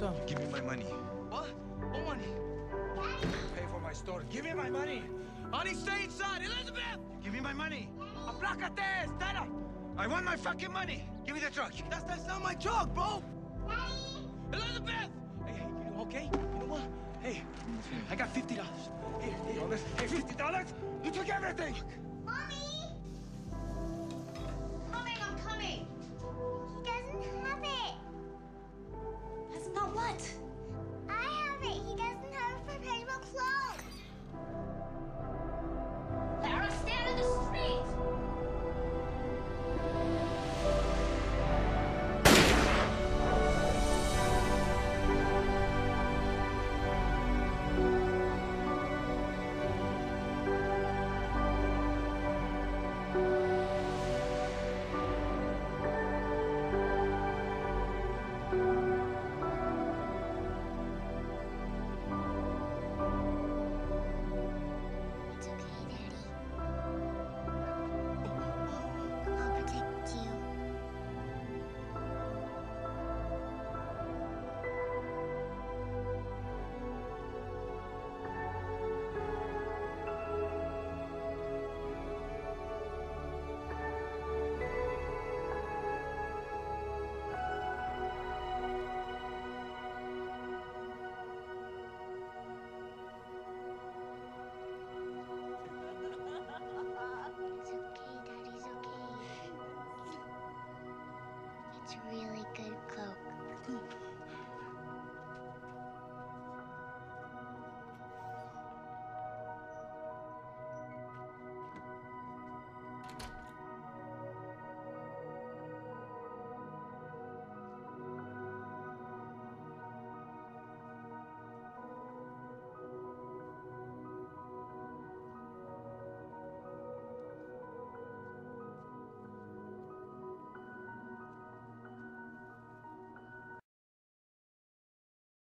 What's up? Give me my money. What? What money? Pay for my store. Give me my money. Honey, stay inside. Elizabeth! Give me my money. Aplácate, Stella. I want my fucking money. Give me the truck. That's, that's not my truck, bro! Elizabeth! Hey, hey, you know, okay? You know what? Hey, I got $50. Here, here. Dollars? Hey, fifty dollars? You took everything. Mommy! That's really good cloak.